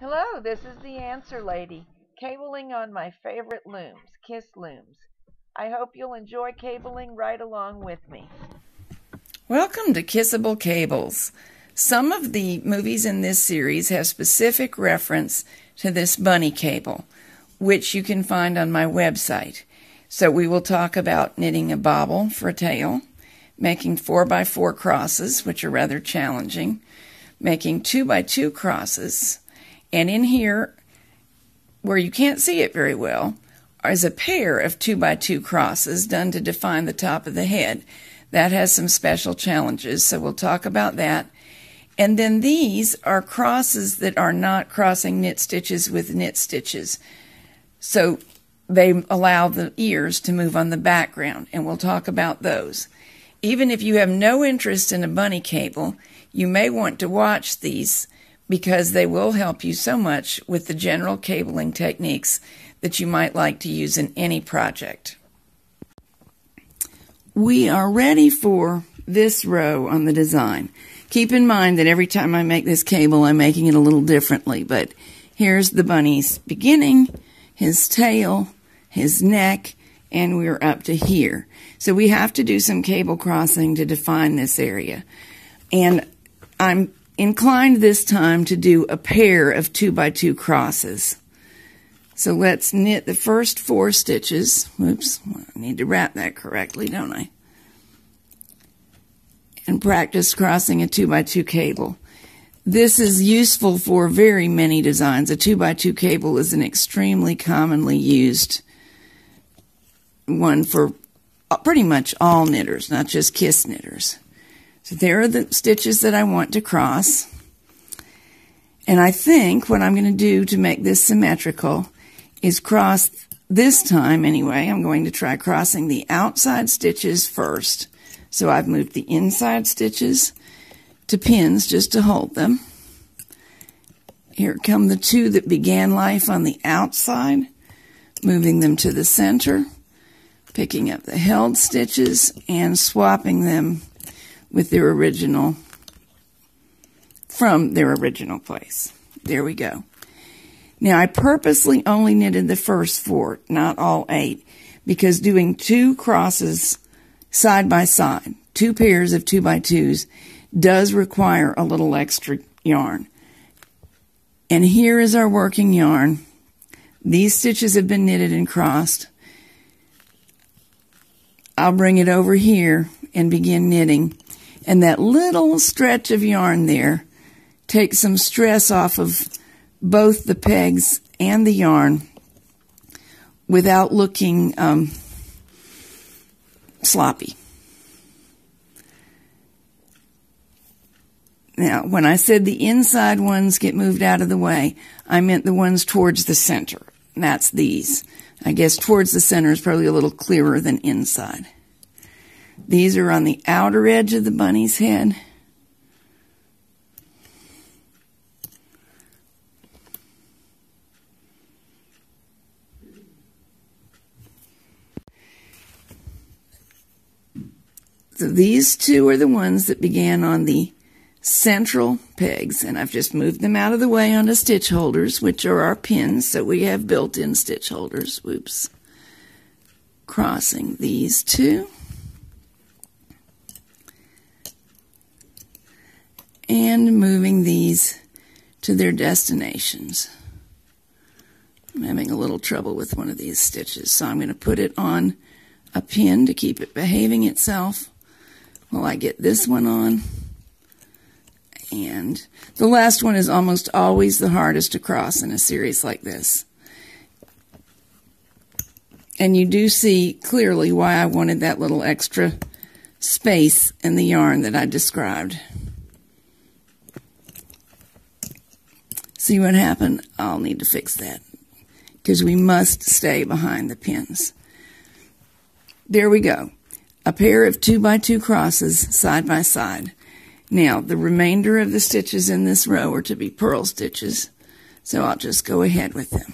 Hello, this is the Answer Lady, cabling on my favorite looms, Kiss Looms. I hope you'll enjoy cabling right along with me. Welcome to Kissable Cables. Some of the movies in this series have specific reference to this bunny cable, which you can find on my website. So we will talk about knitting a bobble for a tail, making 4 by 4 crosses, which are rather challenging, making 2 by 2 crosses, and in here, where you can't see it very well, is a pair of 2 by 2 crosses done to define the top of the head. That has some special challenges, so we'll talk about that. And then these are crosses that are not crossing knit stitches with knit stitches. So they allow the ears to move on the background, and we'll talk about those. Even if you have no interest in a bunny cable, you may want to watch these because they will help you so much with the general cabling techniques that you might like to use in any project. We are ready for this row on the design. Keep in mind that every time I make this cable, I'm making it a little differently, but here's the bunny's beginning, his tail, his neck, and we're up to here. So we have to do some cable crossing to define this area. And I'm inclined this time to do a pair of two by two crosses. So let's knit the first four stitches. Oops, I need to wrap that correctly, don't I? And practice crossing a two by two cable. This is useful for very many designs. A two by two cable is an extremely commonly used one for pretty much all knitters, not just kiss knitters. So there are the stitches that I want to cross. And I think what I'm going to do to make this symmetrical is cross this time anyway. I'm going to try crossing the outside stitches first. So I've moved the inside stitches to pins just to hold them. Here come the two that began life on the outside, moving them to the center, picking up the held stitches and swapping them with their original, from their original place. There we go. Now, I purposely only knitted the first four, not all eight, because doing two crosses side by side, two pairs of two by twos, does require a little extra yarn. And here is our working yarn. These stitches have been knitted and crossed. I'll bring it over here and begin knitting. And that little stretch of yarn there takes some stress off of both the pegs and the yarn without looking um, sloppy. Now, when I said the inside ones get moved out of the way, I meant the ones towards the center. That's these. I guess towards the center is probably a little clearer than inside. These are on the outer edge of the bunny's head. So these two are the ones that began on the central pegs, and I've just moved them out of the way onto stitch holders, which are our pins, so we have built-in stitch holders. Whoops. Crossing these two. And to their destinations. I'm having a little trouble with one of these stitches, so I'm going to put it on a pin to keep it behaving itself. while I get this one on. And the last one is almost always the hardest to cross in a series like this. And you do see clearly why I wanted that little extra space in the yarn that I described. See what happened? I'll need to fix that because we must stay behind the pins. There we go a pair of two by two crosses side by side. Now, the remainder of the stitches in this row are to be purl stitches, so I'll just go ahead with them.